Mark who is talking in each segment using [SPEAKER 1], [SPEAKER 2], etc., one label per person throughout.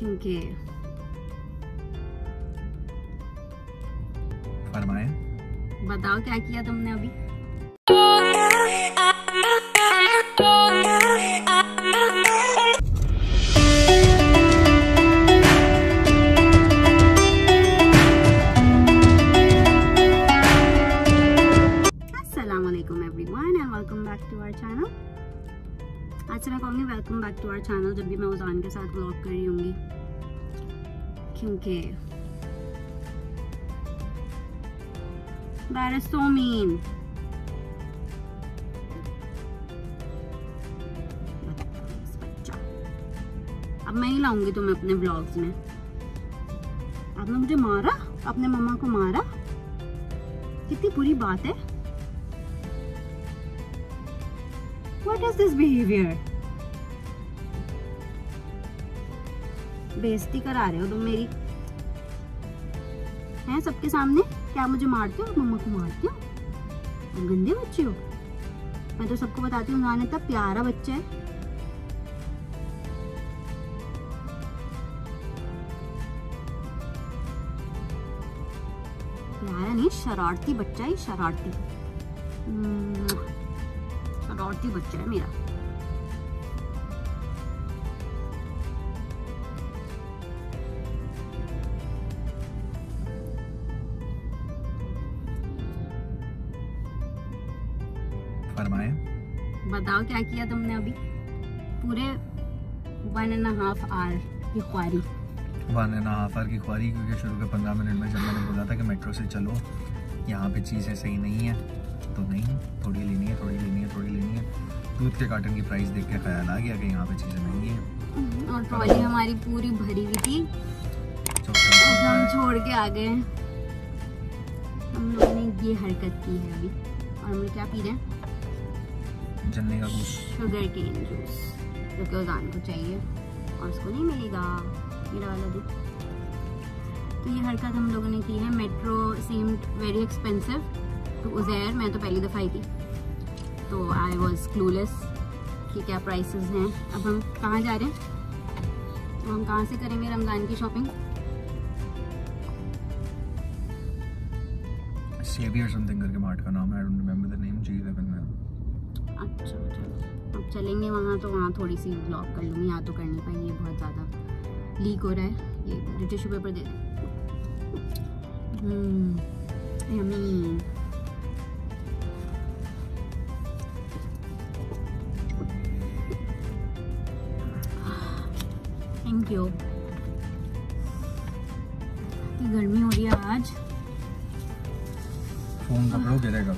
[SPEAKER 1] क्योंकि
[SPEAKER 2] फरमाए।
[SPEAKER 1] बताओ क्या किया तुमने अभी? बैक टू आवर चैनल जब भी मैं उजान के साथ ब्लॉग कर रही होंगी। क्योंकि That is so mean. अब मैं ही लाऊँगी तुम्हें अपने ब्लॉग्स में। आपने मुझे मारा? अपने मम्मा को मारा? कितनी बुरी बात है। What is this behavior? बेइज्जती करा रहे हो तुम मेरी? हैं सबके सामने? क्या मुझे मारते हो मम्मा को मारते हो? तुम गंदे बच्चे हो। मैं तो सबको बताती हूँ गाने इतना प्यारा बच्चा है। प्यारा नहीं शरारती बच्चा है शरारती। हम्म, शरारती बच्चा है मेरा। क्या किया तुमने अभी? पूरे वन एंड हाफ़ आवर की ख्वारी
[SPEAKER 2] वन एंड हाफ़ आवर की ख्वारी क्योंकि शुरू के पंद्रह मिनट में जब मैंने बोला था कि मेट्रो से चलो यहाँ पे चीज़ें सही नहीं है तो नहीं थोड़ी लेनी है थोड़ी लेनी है थोड़ी लेनी है। दूध के कार्टन की प्राइस देख के ख्याल आ गया कि यहाँ पे चीज़ें महँगी हैं।
[SPEAKER 1] और ट्रॉली हमारी पूरी भरी हुई थी। हम छोड़ के आ गए हम लोगों ने ये हरकत की है अभी। और हम क्या पी रहे हैं?
[SPEAKER 2] जन्ने का जूस
[SPEAKER 1] शुगर केन जूस जो कि उजान को चाहिए और उसको नहीं मिलेगा मेरा वाला दूध तो ये हरकत हम लोगों ने की है। मेट्रो सीम्ड वेरी एक्सपेंसिव तो उजैर मैं तो पहली दफ़ा आई थी। तो आई वॉज़ क्लूलेस कि क्या प्राइसेस हैं। अब हम कहाँ जा रहे हैं? तो हम कहाँ से करेंगे रमज़ान की शॉपिंग
[SPEAKER 2] सेवियर समथिंग करके मार्ट का नाम है। I don't remember the name जी
[SPEAKER 1] अच्छा चलो अब चलेंगे वहाँ तो वहाँ थोड़ी सी ब्लॉक कर लूँगी यहाँ तो कर नहीं पाएँगे बहुत ज़्यादा लीक हो रहा है। ये टिश्यू पेपर दे। दे हम्म, थैंक यू गर्मी हो रही है आज।
[SPEAKER 2] फ़ोन पकड़ो गिरेगा।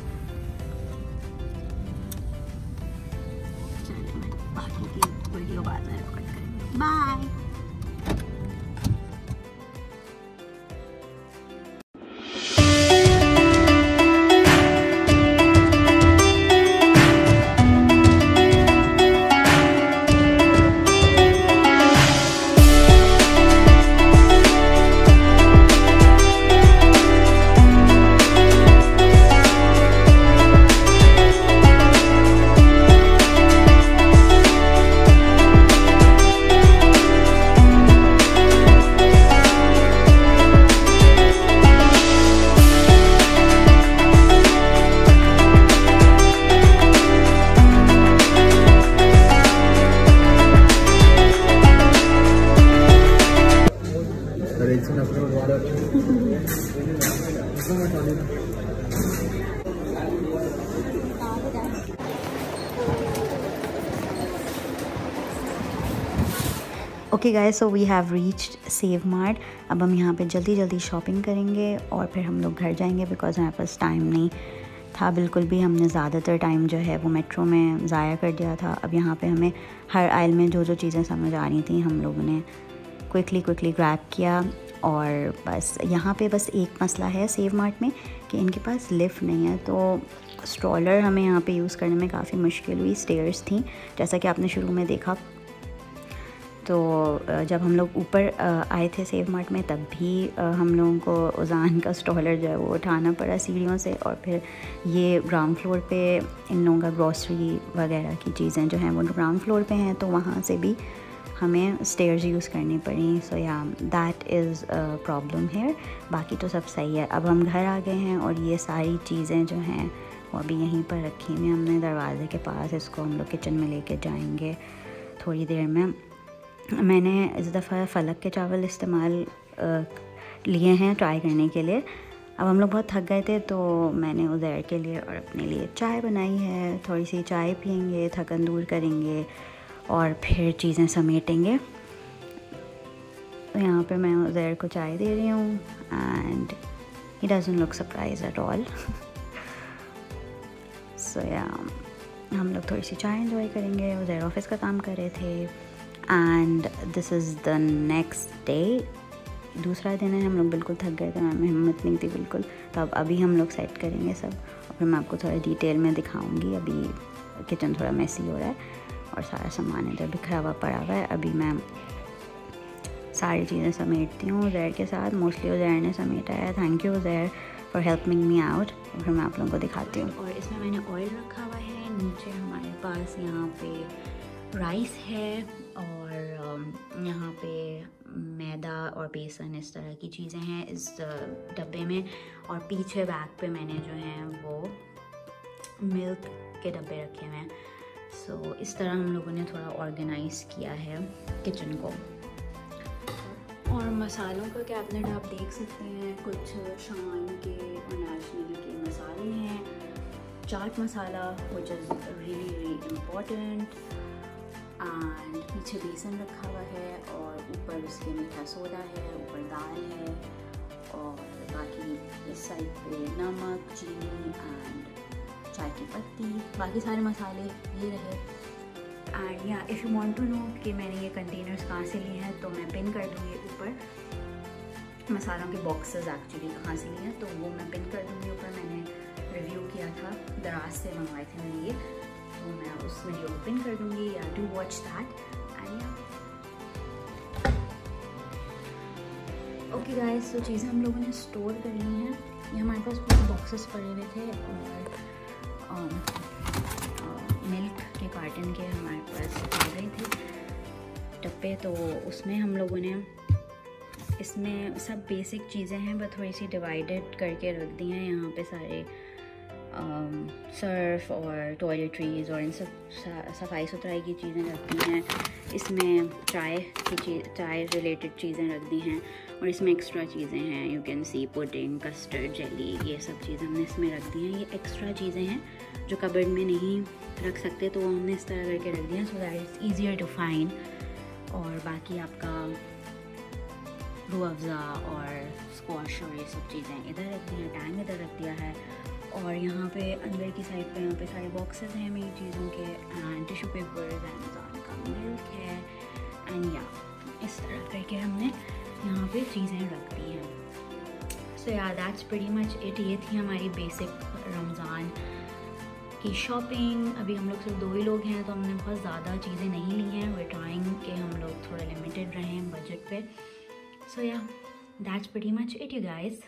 [SPEAKER 3] Okay guys so we have reached save mart अब हम यहाँ पे जल्दी जल्दी शॉपिंग करेंगे और फिर हम लोग घर जाएँगे बिकॉज़ हमारे पास टाइम नहीं था। बिल्कुल भी हमने ज़्यादातर टाइम जो है वो मेट्रो में ज़ाया कर दिया था। अब यहाँ पे हमें हर आइल में जो जो चीज़ें समझ आ रही थी, हम लोगों ने क्विकली क्विकली ग्रैब किया और बस यहाँ पे बस एक मसला है सेव मार्ट में कि इनके पास लिफ्ट नहीं है। तो स्ट्रॉलर हमें यहाँ पे यूज़ करने में काफ़ी मुश्किल हुई स्टेयर्स थी। जैसा कि आपने शुरू में देखा तो जब हम लोग ऊपर आए थे सेव मार्ट में, तब भी हम लोगों को उजान का स्टॉलर जो है वो उठाना पड़ा सीढ़ियों से और फिर ये ग्राउंड फ्लोर पे इन लोगों का ग्रॉसरी वगैरह की चीज़ें जो हैं वो ग्राउंड फ्लोर पे हैं तो वहाँ से भी
[SPEAKER 4] हमें स्टेयर्स यूज़ करनी पड़ी। सो या दैट इज़ प्रॉब्लम है बाकी तो सब सही है। अब हम घर आ गए हैं और ये सारी चीज़ें जो हैं, वो अभी यहीं पर रखी हुई हमने दरवाज़े के पास इसको हम लोग किचन में लेके जाएँगे थोड़ी देर में। मैंने इस दफ़ा फलक के चावल इस्तेमाल लिए हैं ट्राई करने के लिए। अब हम लोग बहुत थक गए थे तो मैंने उज़ैर के लिए और अपने लिए चाय बनाई है। थोड़ी सी चाय पियेंगे, थकन दूर करेंगे और फिर चीज़ें समेटेंगे। तो यहाँ पे मैं उज़ैर को चाय दे रही हूँ and he doesn't look surprised at all so yeah हम लोग थोड़ी सी चाय इन्जॉय करेंगे। उज़ैर ऑफ़िस का काम कर रहे थे। And this is the next day दूसरा दिन है, हम लोग बिल्कुल थक गए थे हमें हिम्मत नहीं थी बिल्कुल। तो अब अभी हम लोग सेट करेंगे सब। और फिर मैं आपको थोड़ा डिटेल में दिखाऊँगी। अभी किचन थोड़ा मैसी हो रहा है और सारा सामान इधर बिखरा हुआ पड़ा हुआ है। अभी मैं सारी चीज़ें समेटती हूँ जैर के साथ। मोस्टली उजैर ने समेटा है। Thank you Zair for helping me out और फिर मैं आप लोगों को दिखाती हूँ।
[SPEAKER 3] और इसमें मैंने ऑयल रखा हुआ है। नीचे हमारे पास यहाँ पे राइस है और यहाँ पे मैदा और बेसन इस तरह की चीज़ें हैं इस डब्बे में और पीछे बैग पे मैंने जो है वो मिल्क के डब्बे रखे हुए हैं। सो so, इस तरह हम लोगों ने थोड़ा ऑर्गेनाइज किया है किचन को। और मसालों का कैबिनेट आप देख सकते हैं कुछ शान के और के मसाले हैं। Chaat masala which is really really important and पीछे बेसन रखा हुआ है और ऊपर उसके मीठा सोडा है, ऊपर दाल है और बाकी इस साइड पे नमक, चीनी एंड चाय की पत्ती, बाकी सारे मसाले ये रहे। And yeah if you want to know कि मैंने ये कंटेनर्स कहाँ से लिए हैं तो मैं पिन कर दूँगी ऊपर। मसालों के बॉक्सेस एक्चुअली कहाँ से लिए हैं तो वो मैं पिन कर दूँगी ऊपर। मैंने रिव्यू किया था, दराज से मंगवाए थे मैंने ये। तो मैं उस वीडियो को पिन कर दूँगी या do watch that okay guys तो चीज़ें हम लोगों ने स्टोर कर ली हैं। ये हमारे पास पूरे बॉक्सेस पड़े हुए थे और मिल्क um, uh, के कार्टन के हमारे पास आ गए थे। डब्बे तो उसमें हम लोगों ने इसमें सब बेसिक चीज़ें हैं बस थोड़ी सी डिवाइडेड करके रख दी हैं। यहाँ पे सारे सर्फ और टॉयलेटरीज और इन सब सफ़ाई सुथराई की चीज़ें रखती हैं। इसमें चाय की चीज़ चाय रिलेटेड चीज़ें रख दी हैं और इसमें एक्स्ट्रा चीज़ें हैं। You can see pudding custard jelly ये सब चीज़ें हमने इसमें रख दी हैं। ये एक्स्ट्रा चीज़ें हैं जो कबर्ड में नहीं रख सकते तो वो हमने इस तरह करके रख दिया so that is easier to find और बाकी आपका रू अफ़ज़ा और स्कॉश और ये सब चीज़ें इधर रख दी हैं टैंग इधर रख दिया है। और यहाँ पे अंदर की साइड पे यहाँ पे सारे बॉक्सेस हैं मेरी चीज़ों के एंड टिशू पेपर अमेज़ॉन का मिल्क है एंड या इस तरह करके हमने यहाँ पे चीज़ें रख दी हैं। सो yeah that's very much it ये थी हमारी बेसिक रमज़ान की शॉपिंग अभी हम लोग सिर्फ़ दो ही लोग हैं तो हमने बहुत ज़्यादा चीज़ें नहीं ली हैं। वे ट्राइंग के हम लोग थोड़ा लिमिटेड रहे हैं बजट पे। So yeah that's very much it you guys